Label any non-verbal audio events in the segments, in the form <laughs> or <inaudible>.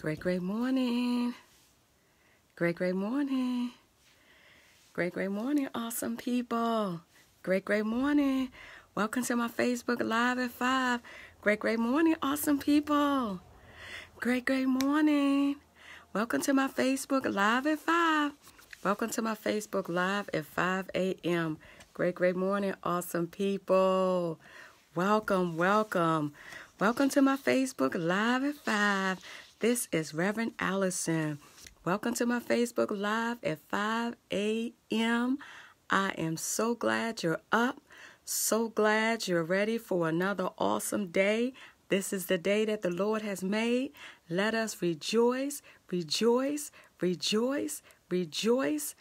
Great, great morning. Great, great morning. Great, great morning, awesome people. Great, great morning. Welcome to my Facebook Live at 5. Great, great morning, awesome people. Great, great morning. Welcome to my Facebook Live at 5. Welcome to my Facebook Live at 5 a.m. Great, great morning, awesome people. Welcome, welcome. Welcome to my Facebook Live at 5. This is Reverend Allison. Welcome to my Facebook Live at 5 a.m. I am so glad you're up. So glad you're ready for another awesome day. This is the day that the Lord has made. Let us rejoice, rejoice, rejoice, rejoice,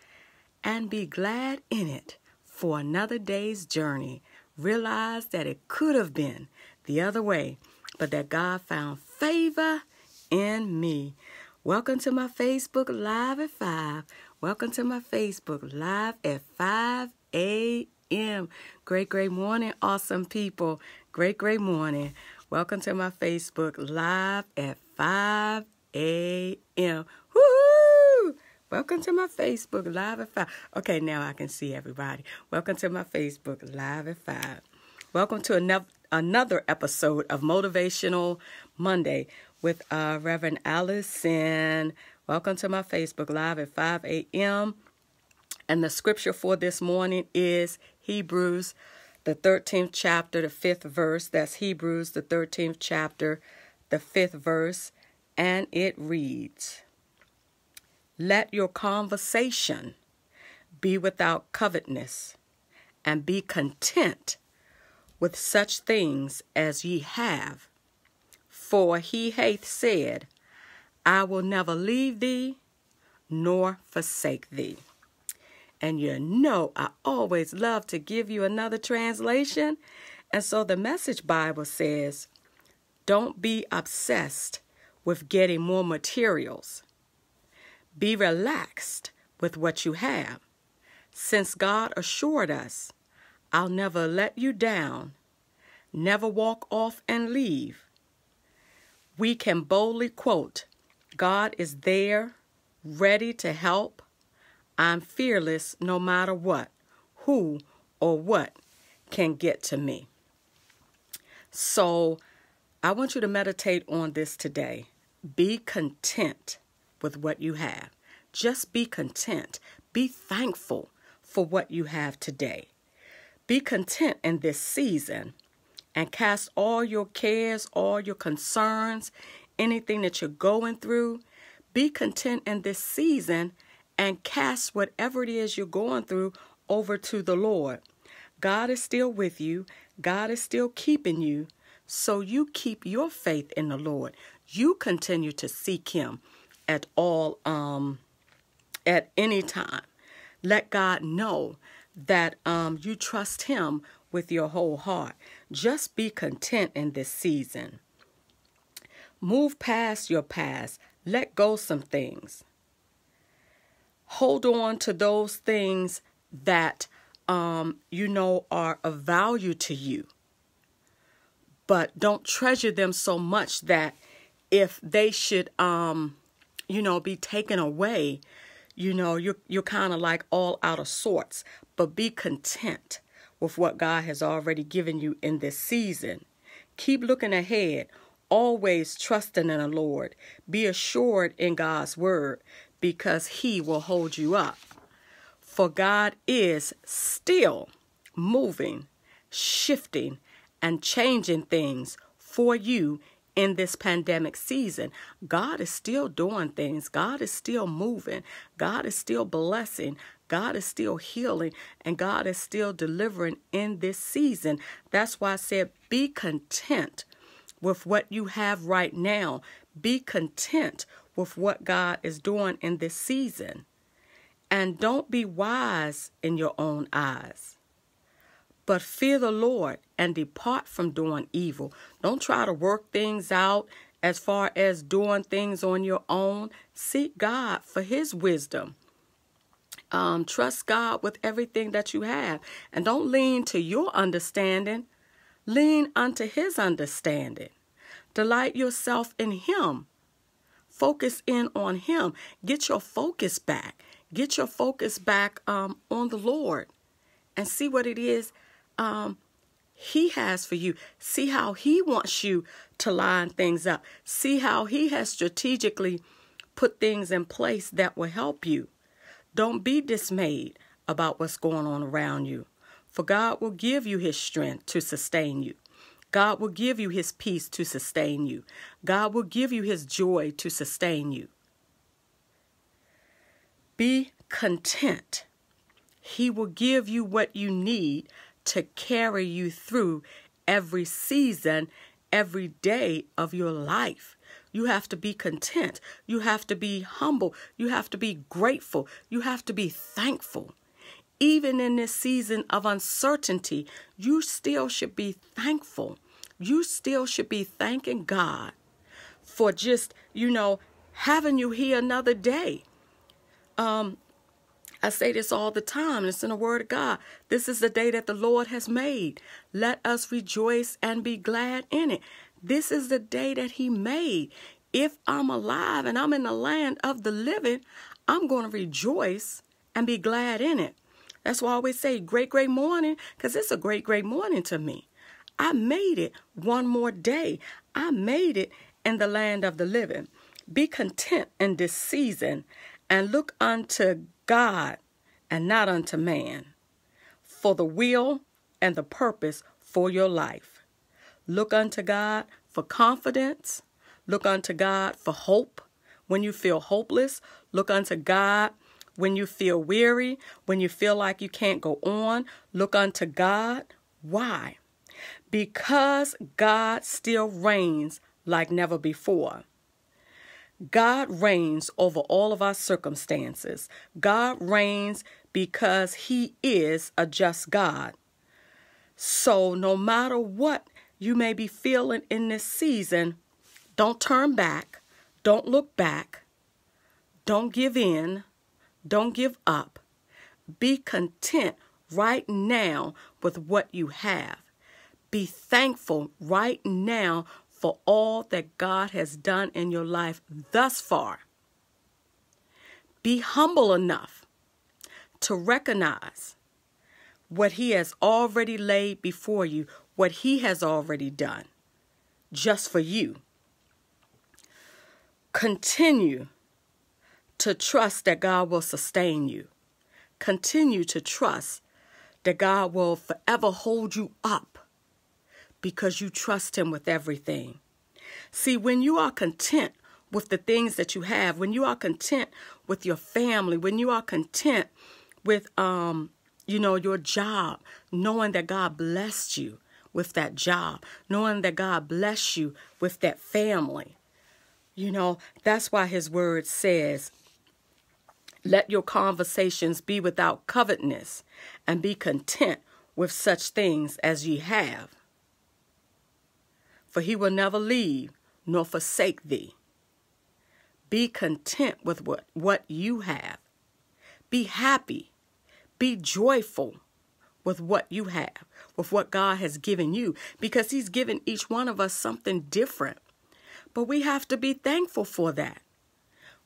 and be glad in it for another day's journey. Realize that it could have been the other way, but that God found favor in me. Welcome to my Facebook Live at 5. Welcome to my Facebook Live at 5 a.m. Great, great morning, awesome people. Great, great morning. Welcome to my Facebook Live at 5 a.m. Woo! Welcome to my Facebook Live at 5. Okay, now I can see everybody. Welcome to my Facebook Live at 5. Welcome to another another episode of Motivational Monday with uh, Reverend Allison. Welcome to my Facebook Live at 5 a.m. And the scripture for this morning is Hebrews, the 13th chapter, the 5th verse. That's Hebrews, the 13th chapter, the 5th verse. And it reads Let your conversation be without covetousness, and be content with such things as ye have. For he hath said, I will never leave thee nor forsake thee. And you know, I always love to give you another translation. And so the Message Bible says, Don't be obsessed with getting more materials. Be relaxed with what you have, since God assured us I'll never let you down, never walk off and leave. We can boldly quote, God is there, ready to help. I'm fearless no matter what, who or what can get to me. So I want you to meditate on this today. Be content with what you have. Just be content. Be thankful for what you have today. Be content in this season and cast all your cares, all your concerns, anything that you're going through. Be content in this season and cast whatever it is you're going through over to the Lord. God is still with you, God is still keeping you. So you keep your faith in the Lord. You continue to seek him at all um at any time. Let God know that um, you trust Him with your whole heart. Just be content in this season. Move past your past. Let go some things. Hold on to those things that um, you know are of value to you. But don't treasure them so much that if they should, um, you know, be taken away, you know, you're, you're kind of like all out of sorts but be content with what God has already given you in this season. Keep looking ahead, always trusting in the Lord. Be assured in God's word because He will hold you up. For God is still moving, shifting, and changing things for you in this pandemic season. God is still doing things. God is still moving. God is still blessing. God is still healing and God is still delivering in this season. That's why I said be content with what you have right now. Be content with what God is doing in this season. And don't be wise in your own eyes. But fear the Lord and depart from doing evil. Don't try to work things out as far as doing things on your own. Seek God for His wisdom um, trust God with everything that you have. And don't lean to your understanding, lean unto His understanding. Delight yourself in Him, Focus in on Him. Get your focus back. Get your focus back um, on the Lord and see what it is um, He has for you. See how He wants you to line things up. See how He has strategically put things in place that will help you. Don't be dismayed about what's going on around you, for God will give you His strength to sustain you. God will give you His peace to sustain you. God will give you His joy to sustain you. Be content. He will give you what you need to carry you through every season, every day of your life. You have to be content. You have to be humble. You have to be grateful. You have to be thankful. Even in this season of uncertainty, you still should be thankful. You still should be thanking God for just, you know, having you here another day. Um, I say this all the time, it's in the Word of God. This is the day that the Lord has made. Let us rejoice and be glad in it. This is the day that He made. If I'm alive and I'm in the land of the living, I'm going to rejoice and be glad in it. That's why I always say great, great morning, because it's a great, great morning to me. I made it one more day. I made it in the land of the living. Be content in this season and look unto God and not unto man for the will and the purpose for your life. Look unto God for confidence. Look unto God for hope when you feel hopeless. Look unto God when you feel weary, when you feel like you can't go on. Look unto God. Why? Because God still reigns like never before. God reigns over all of our circumstances. God reigns because He is a just God. So, no matter what you may be feeling in this season, don't turn back, don't look back, don't give in, don't give up. Be content right now with what you have. Be thankful right now for all that God has done in your life thus far. Be humble enough to recognize what He has already laid before you, what He has already done just for you. Continue to trust that God will sustain you. Continue to trust that God will forever hold you up because you trust Him with everything. See, when you are content with the things that you have, when you are content with your family, when you are content with, um, you know, your job, knowing that God blessed you with that job, knowing that God bless you with that family. You know, that's why His Word says, let your conversations be without covetousness, and be content with such things as ye have for he will never leave nor forsake thee. Be content with what, what you have. Be happy. Be joyful with what you have, with what God has given you, because He's given each one of us something different. But we have to be thankful for that.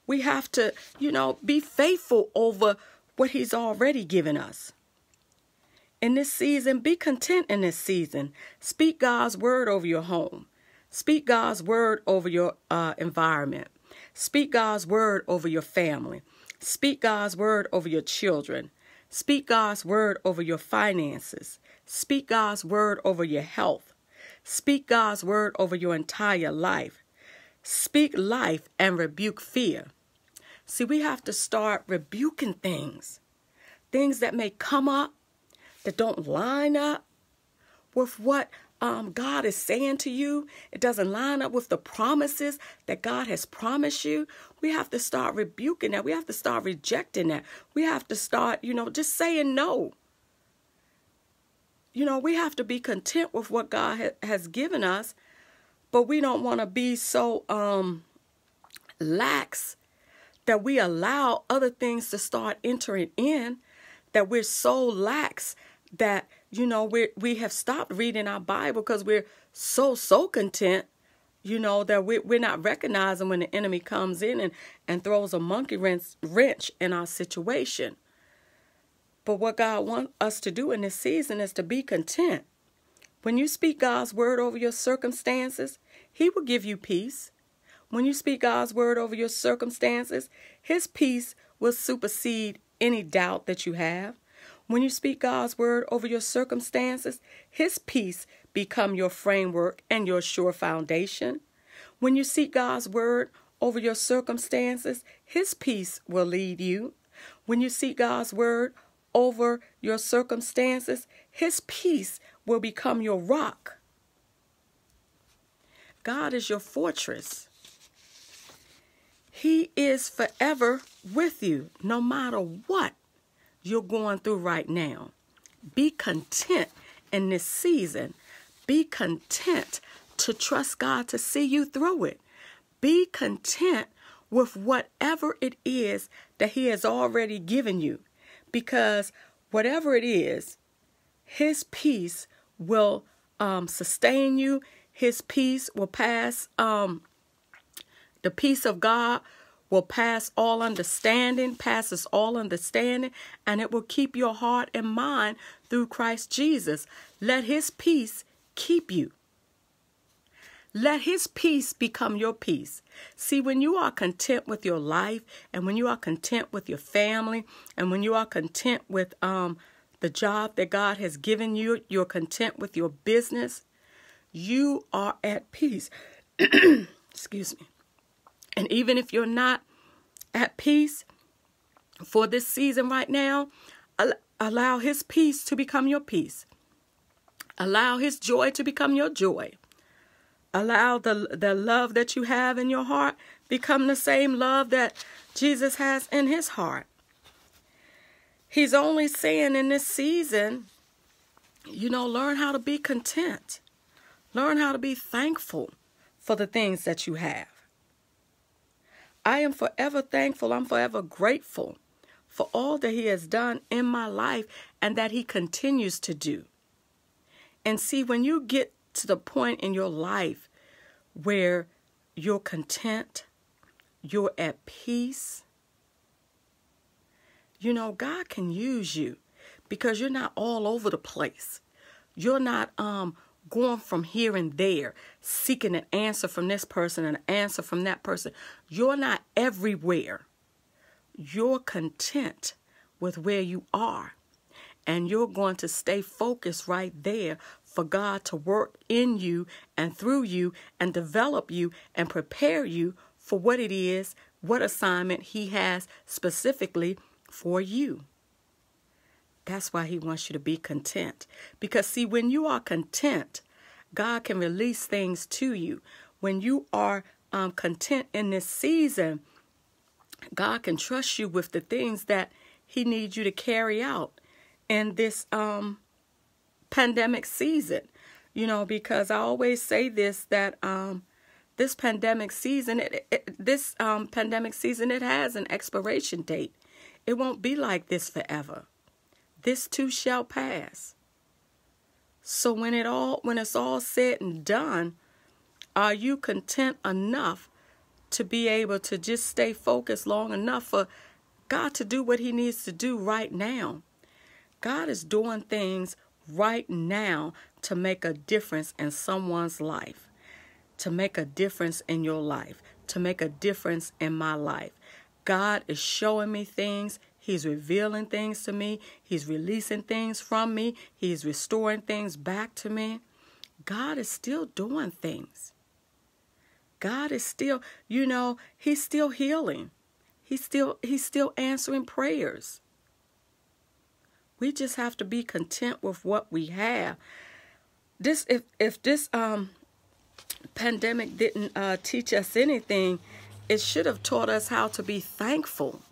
We have to, you know, be faithful over what He's already given us in this season, be content in this season. Speak God's word over your home. Speak God's word over your uh, environment. Speak God's word over your family. Speak God's word over your children. Speak God's word over your finances. Speak God's word over your health. Speak God's word over your entire life. Speak life and rebuke fear. See, we have to start rebuking things, things that may come up that don't line up with what um, God is saying to you, it doesn't line up with the promises that God has promised you, we have to start rebuking that. We have to start rejecting that. We have to start, you know, just saying no. You know, we have to be content with what God ha- has given us, but we don't want to be so um, lax that we allow other things to start entering in, that we're so lax that you know we we have stopped reading our bible because we're so so content you know, that we, we're not recognizing when the enemy comes in and, and throws a monkey wrench, wrench in our situation. But what God wants us to do in this season is to be content. When you speak God's word over your circumstances, He will give you peace. When you speak God's word over your circumstances, His peace will supersede any doubt that you have. When you speak God's word over your circumstances, His peace become your framework and your sure foundation. When you seek God's word over your circumstances, His peace will lead you. When you seek God's word over your circumstances, His peace will become your rock. God is your fortress. He is forever with you, no matter what you're going through right now. Be content in this season. Be content to trust God to see you through it. Be content with whatever it is that He has already given you. Because whatever it is, His peace will um, sustain you. His peace will pass, um, the peace of God will pass all understanding, passes all understanding, and it will keep your heart and mind through Christ Jesus. Let his peace keep you. Let his peace become your peace. See, when you are content with your life and when you are content with your family and when you are content with um, the job that God has given you, you're content with your business, you are at peace. <clears throat> Excuse me. And even if you're not at peace for this season right now, allow His peace to become your peace. Allow His joy to become your joy. Allow the, the love that you have in your heart become the same love that Jesus has in His heart. He's only saying in this season, you know, learn how to be content. Learn how to be thankful for the things that you have. Am forever thankful. I'm forever grateful for all that He has done in my life and that He continues to do. And see, when you get to the point in your life where you're content, you're at peace, you know, God can use you because you're not all over the place. You're not um going from here and there, seeking an answer from this person and an answer from that person. You're not everywhere. You're content with where you are. And you're going to stay focused right there for God to work in you and through you and develop you and prepare you for what it is, what assignment He has specifically for you. That's why he wants you to be content. Because, see, when you are content, God can release things to you. When you are um, content in this season, God can trust you with the things that he needs you to carry out in this um, pandemic season. You know, because I always say this that um, this pandemic season, it, it, this um, pandemic season, it has an expiration date. It won't be like this forever. This too shall pass. So when it all when it's all said and done, are you content enough to be able to just stay focused long enough for God to do what he needs to do right now? God is doing things right now to make a difference in someone's life, to make a difference in your life, to make a difference in my life. God is showing me things. He's revealing things to me. He's releasing things from me. He's restoring things back to me. God is still doing things. God is still, you know, he's still healing. He's still he's still answering prayers. We just have to be content with what we have. This if if this um pandemic didn't uh, teach us anything, it should have taught us how to be thankful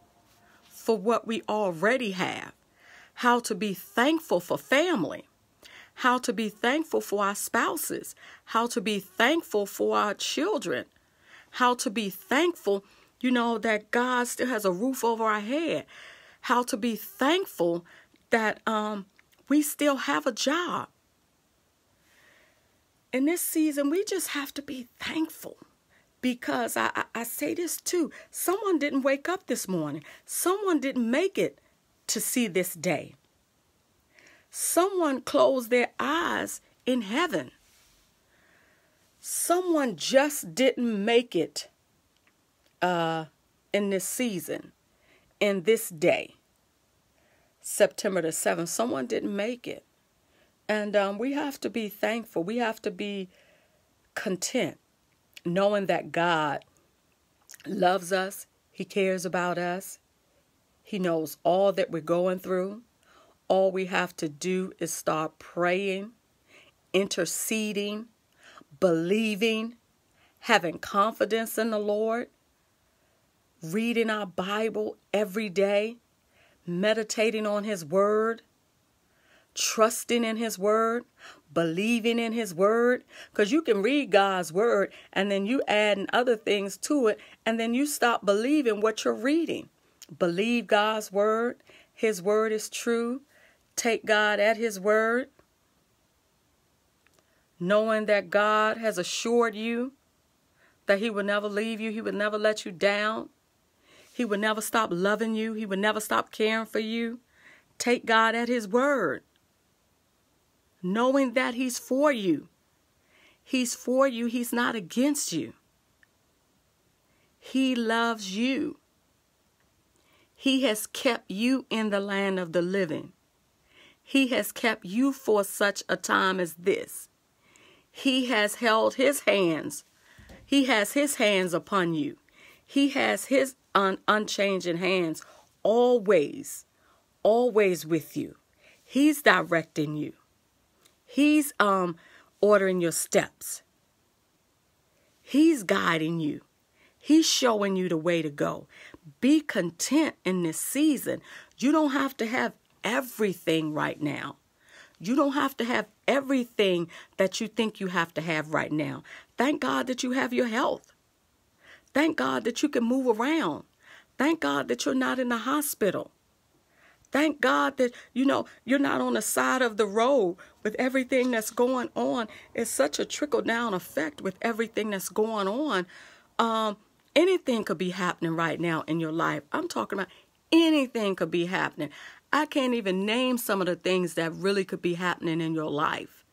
for what we already have, how to be thankful for family, how to be thankful for our spouses, how to be thankful for our children, how to be thankful, you know, that God still has a roof over our head, how to be thankful that um, we still have a job. in this season, we just have to be thankful because I, I, I, say this too someone didn't wake up this morning, someone didn't make it to see this day. Someone closed their eyes in heaven. Someone just didn't make it uh, in this season, in this day, September the 7th. Someone didn't make it. And um, we have to be thankful. We have to be content, knowing that God loves us, He cares about us, He knows all that we're going through. All we have to do is start praying, interceding, believing, having confidence in the Lord, reading our Bible every day, meditating on His Word, trusting in His Word, believing in His Word. Because you can read God's Word and then you add other things to it, and then you stop believing what you're reading. Believe God's Word. His Word is true. Take God at His Word. Knowing that God has assured you that He will never leave you, He will never let you down. He will never stop loving you. He will never stop caring for you. Take God at His word knowing that He's for you. He's for you, He's not against you. He loves you. He has kept you in the land of the living. He has kept you for such a time as this. He has held His hands. He has His hands upon you. He has His un- unchanging hands always, always with you. He's directing you. He's um ordering your steps. He's guiding you. He's showing you the way to go. Be content in this season. You don't have to have everything right now. You don't have to have everything that you think you have to have right now. Thank God that you have your health. Thank God that you can move around. Thank God that you're not in the hospital. Thank God that, you know, you're not on the side of the road with everything that's going on. It's such a trickle down effect with everything that's going on. Um, anything could be happening right now in your life. I'm talking about anything could be happening. I can't even name some of the things that really could be happening in your life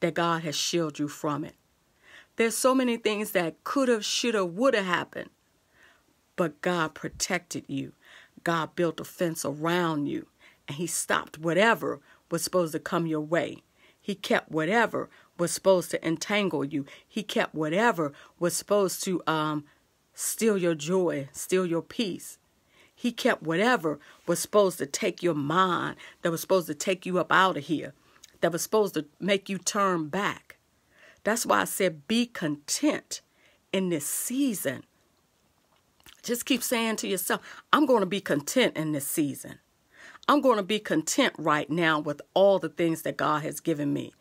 that God has shielded you from it. There's so many things that could have, should have, would have happened, but God protected you. God built a fence around you and He stopped whatever was supposed to come your way. He kept whatever was supposed to entangle you. He kept whatever was supposed to um, steal your joy, steal your peace. He kept whatever was supposed to take your mind, that was supposed to take you up out of here, that was supposed to make you turn back. That's why I said be content in this season just keep saying to yourself, I'm going to be content in this season. I'm going to be content right now with all the things that God has given me.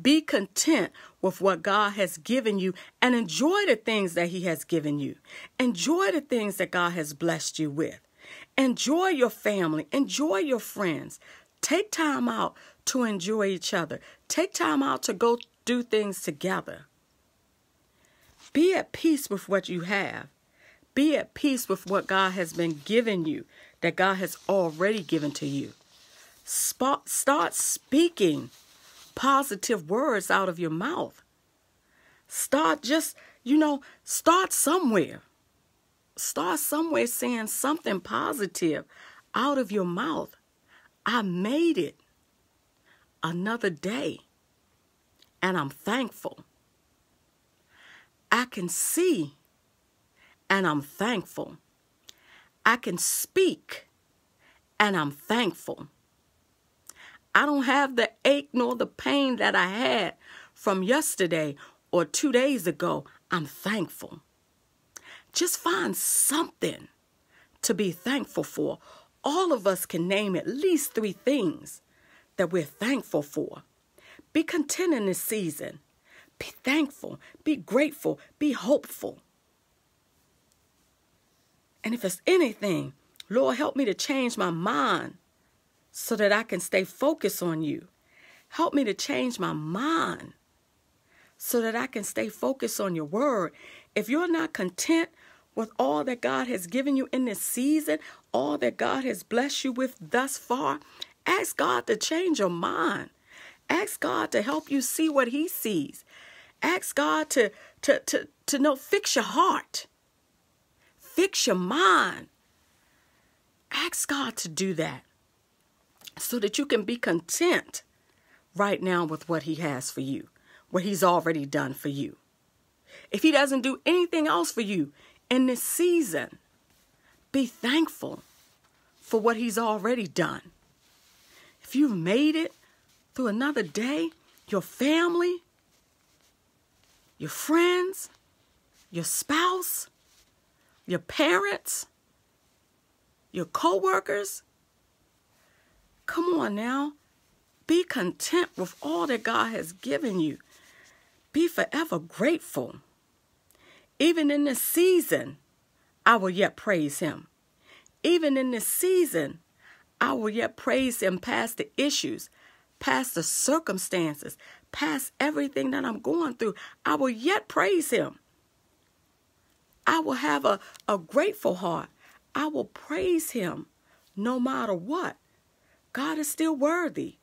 Be content with what God has given you and enjoy the things that He has given you. Enjoy the things that God has blessed you with. Enjoy your family. Enjoy your friends. Take time out to enjoy each other. Take time out to go do things together. Be at peace with what you have. Be at peace with what God has been giving you, that God has already given to you. Spot, start speaking positive words out of your mouth. Start just, you know, start somewhere. Start somewhere saying something positive out of your mouth. I made it another day, and I'm thankful. I can see and I'm thankful. I can speak and I'm thankful. I don't have the ache nor the pain that I had from yesterday or two days ago. I'm thankful. Just find something to be thankful for. All of us can name at least three things that we're thankful for. Be content in this season. Be thankful. Be grateful. Be hopeful. And if it's anything, Lord, help me to change my mind so that I can stay focused on you. Help me to change my mind so that I can stay focused on your word. If you're not content with all that God has given you in this season, all that God has blessed you with thus far, ask God to change your mind. Ask God to help you see what He sees. Ask God to, to, to, to know, fix your heart, fix your mind. Ask God to do that so that you can be content right now with what He has for you, what He's already done for you. If He doesn't do anything else for you in this season, be thankful for what He's already done. If you've made it through another day, your family, your friends, your spouse, your parents, your coworkers. Come on now. Be content with all that God has given you. Be forever grateful. Even in this season, I will yet praise him. Even in this season, I will yet praise him past the issues, past the circumstances, past everything that I'm going through. I will yet praise him. I will have a, a grateful heart. I will praise him no matter what. God is still worthy.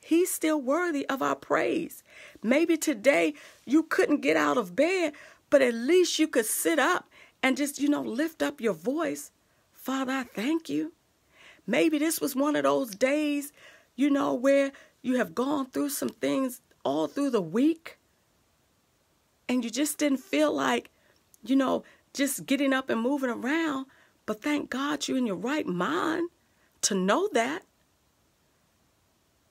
He's still worthy of our praise. Maybe today you couldn't get out of bed, but at least you could sit up and just, you know, lift up your voice. Father, I thank you. Maybe this was one of those days, you know, where you have gone through some things all through the week and you just didn't feel like, you know, just getting up and moving around. But thank God you're in your right mind to know that.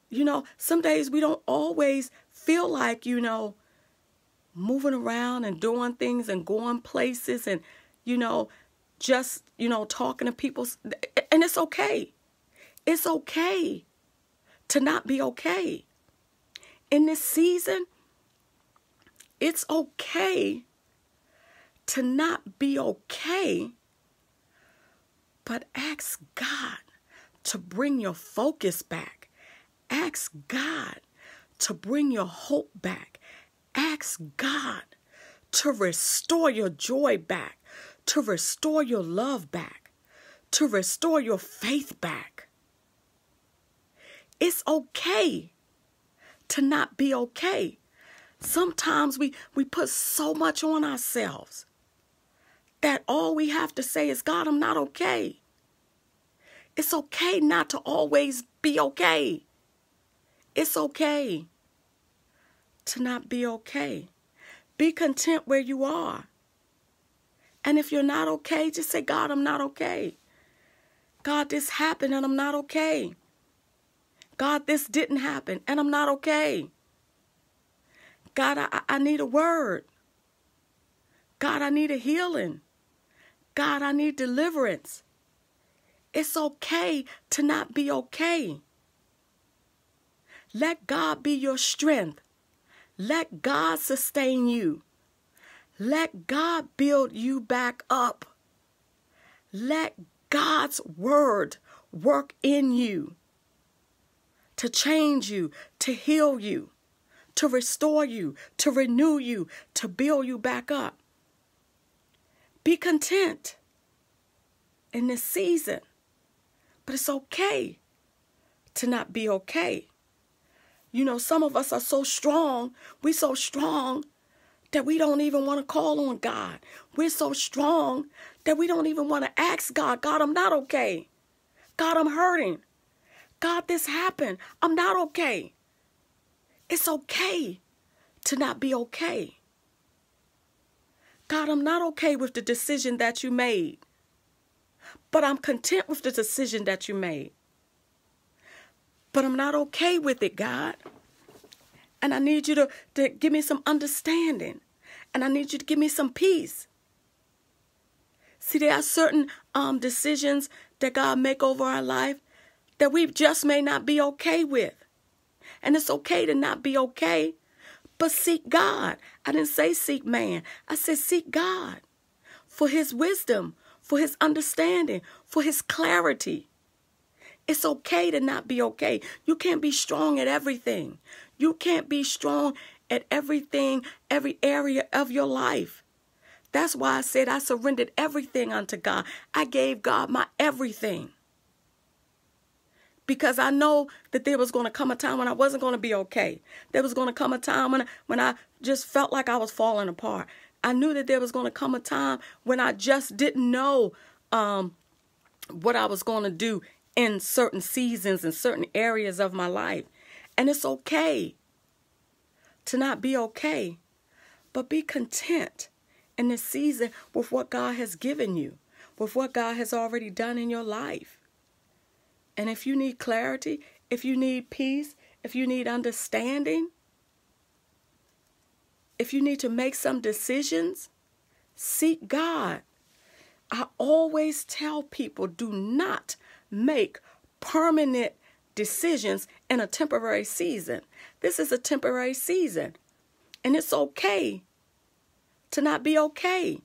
You know, some days we don't always feel like, you know, moving around and doing things and going places and, you know, just, you know, talking to people. And it's okay. It's okay to not be okay. In this season, it's okay to not be okay, but ask God to bring your focus back. Ask God to bring your hope back. Ask God to restore your joy back to restore your love back, to restore your faith back. It's okay to not be okay. Sometimes we, we put so much on ourselves that all we have to say is, God, I'm not okay. It's okay not to always be okay. It's okay to not be okay. Be content where you are. And if you're not okay, just say, God, I'm not okay. God, this happened and I'm not okay. God, this didn't happen and I'm not okay. God, I, I need a word. God, I need a healing. God, I need deliverance. It's okay to not be okay. Let God be your strength. Let God sustain you. Let God build you back up. Let God's word work in you to change you, to heal you, to restore you, to renew you, to build you back up. Be content in this season, but it's okay to not be okay. You know, some of us are so strong, We're so strong that we don't even want to call on God. We're so strong that we don't even want to ask God, God, I'm not okay. God, I'm hurting. God, this happened. I'm not okay. It's okay to not be okay. God, I'm not okay with the decision that you made, but I'm content with the decision that you made. But I'm not okay with it, God. And I need you to, to give me some understanding. And I need you to give me some peace. See, there are certain um, decisions that God make over our life that we just may not be okay with. And it's okay to not be okay, but seek God. I didn't say seek man. I said seek God for his wisdom, for his understanding, for his clarity. It's okay to not be okay. You can't be strong at everything. You can't be strong at everything, every area of your life. That's why I said I surrendered everything unto God. I gave God my everything. Because I know that there was going to come a time when I wasn't going to be okay. There was going to come a time when, when I just felt like I was falling apart. I knew that there was going to come a time when I just didn't know um, what I was going to do in certain seasons and certain areas of my life. And it's okay to not be okay, but be content in this season with what God has given you, with what God has already done in your life. And if you need clarity, if you need peace, if you need understanding, if you need to make some decisions, seek God. I always tell people do not make permanent decisions in a temporary season. This is a temporary season. And it's okay to not be okay.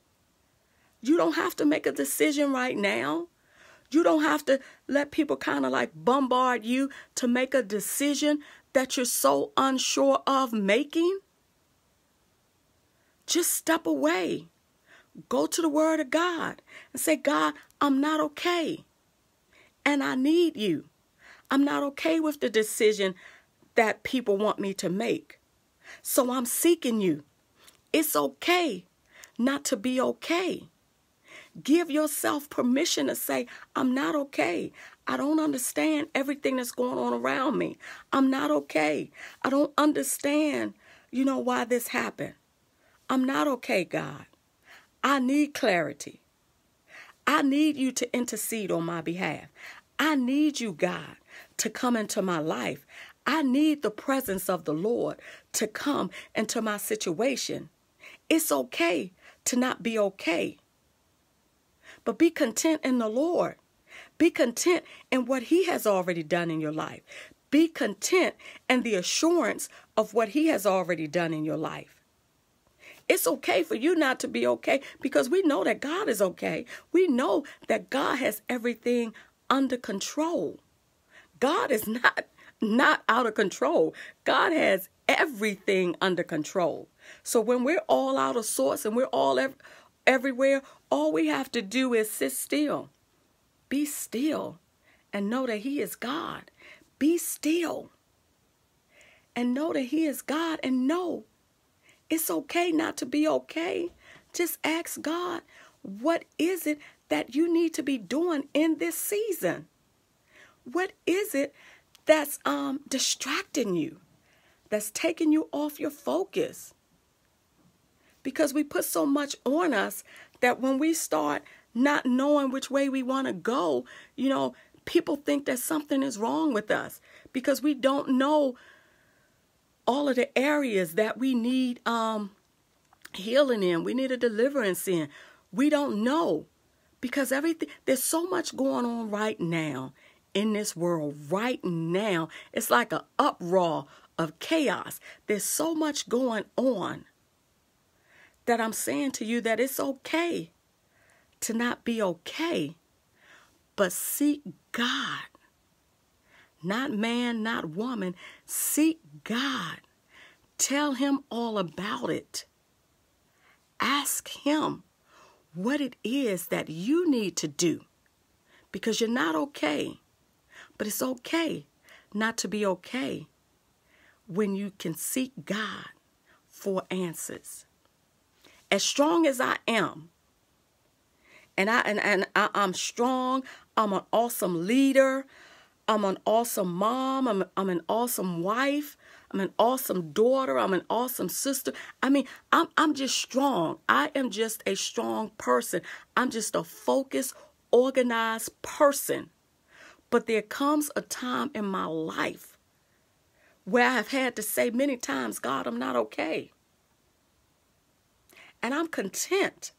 You don't have to make a decision right now. You don't have to let people kind of like bombard you to make a decision that you're so unsure of making. Just step away. Go to the Word of God and say, God, I'm not okay. And I need you. I'm not okay with the decision that people want me to make. So I'm seeking you. It's okay not to be okay. Give yourself permission to say, I'm not okay. I don't understand everything that's going on around me. I'm not okay. I don't understand, you know, why this happened. I'm not okay, God. I need clarity. I need you to intercede on my behalf. I need you, God, to come into my life. I need the presence of the Lord to come into my situation. It's okay to not be okay, but be content in the Lord. Be content in what He has already done in your life. Be content in the assurance of what He has already done in your life. It's okay for you not to be okay because we know that God is okay. We know that God has everything under control. God is <laughs> not not out of control. God has everything under control. So when we're all out of sorts and we're all ev- everywhere, all we have to do is sit still. Be still and know that he is God. Be still and know that he is God and know it's okay not to be okay. Just ask God, what is it that you need to be doing in this season? What is it that's um distracting you? That's taking you off your focus? Because we put so much on us that when we start not knowing which way we want to go, you know, people think that something is wrong with us because we don't know all of the areas that we need um healing in, we need a deliverance in. We don't know because everything there's so much going on right now in this world right now. It's like an uproar of chaos. There's so much going on that i'm saying to you that it's okay to not be okay but seek god not man not woman seek god tell him all about it ask him what it is that you need to do because you're not okay. But it's okay not to be okay when you can seek God for answers. As strong as I am, and I and, and I, I'm strong, I'm an awesome leader, I'm an awesome mom, I'm, I'm an awesome wife, I'm an awesome daughter. I'm an awesome sister. I mean, I'm, I'm just strong. I am just a strong person. I'm just a focused, organized person. But there comes a time in my life where I've had to say many times, God, I'm not okay. And I'm content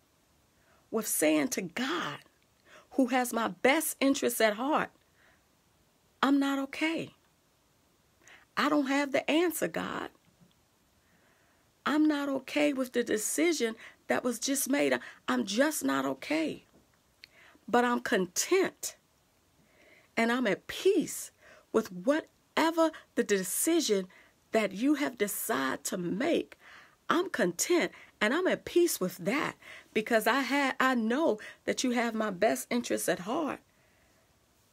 with saying to God, who has my best interests at heart, I'm not okay. I don't have the answer, God. I'm not okay with the decision that was just made. I'm just not okay. But I'm content and I'm at peace with whatever the decision that you have decided to make, I'm content and I'm at peace with that because I had I know that you have my best interests at heart.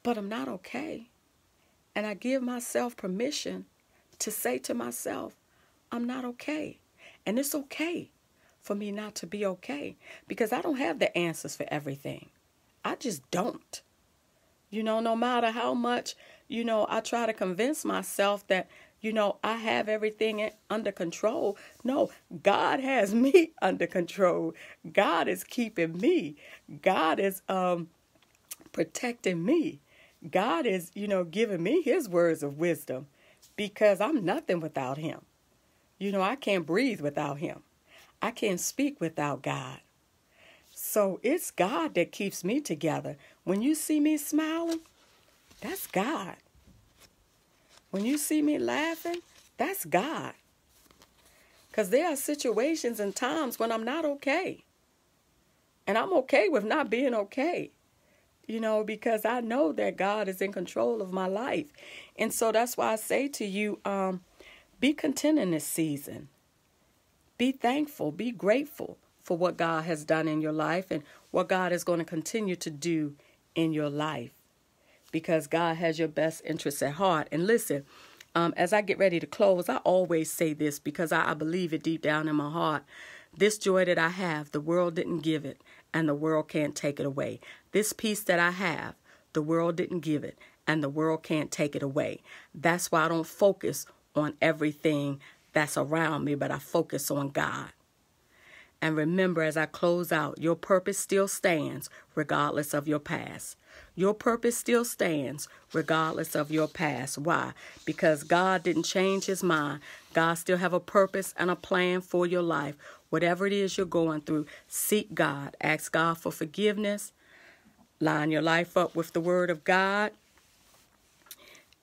But I'm not okay. And I give myself permission to say to myself, I'm not okay. And it's okay for me not to be okay because I don't have the answers for everything. I just don't. You know, no matter how much, you know, I try to convince myself that, you know, I have everything under control. No, God has <laughs> me under control. God is keeping me. God is um protecting me. God is, you know, giving me his words of wisdom because I'm nothing without him. You know, I can't breathe without him. I can't speak without God. So it's God that keeps me together. When you see me smiling, that's God. When you see me laughing, that's God. Because there are situations and times when I'm not okay. And I'm okay with not being okay you know, because I know that God is in control of my life. And so that's why I say to you, um, be content in this season. Be thankful, be grateful for what God has done in your life and what God is going to continue to do in your life because God has your best interests at heart. And listen, um, as I get ready to close, I always say this because I, I believe it deep down in my heart. This joy that I have, the world didn't give it, and the world can't take it away. This peace that I have, the world didn't give it, and the world can't take it away. That's why I don't focus on everything that's around me, but I focus on God. And remember, as I close out, your purpose still stands regardless of your past. Your purpose still stands regardless of your past. Why? Because God didn't change his mind. God still have a purpose and a plan for your life. Whatever it is you're going through, seek God. Ask God for forgiveness Line your life up with the Word of God,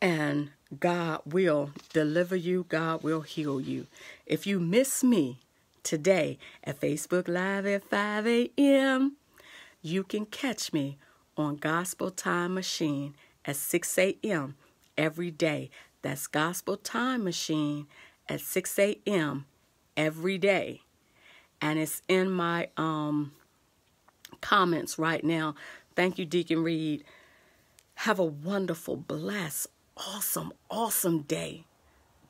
and God will deliver you, God will heal you. If you miss me today at Facebook Live at 5 a.m., you can catch me on Gospel Time Machine at 6 a.m. every day. That's Gospel Time Machine at 6 a.m. every day. And it's in my um comments right now Thank you, Deacon Reed. Have a wonderful, blessed, awesome, awesome day.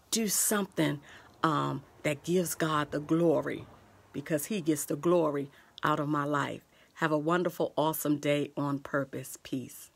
Do something um, that gives God the glory because He gets the glory out of my life. Have a wonderful, awesome day on purpose. Peace.